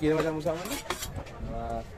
කියනවා දැන් මුසාවන්න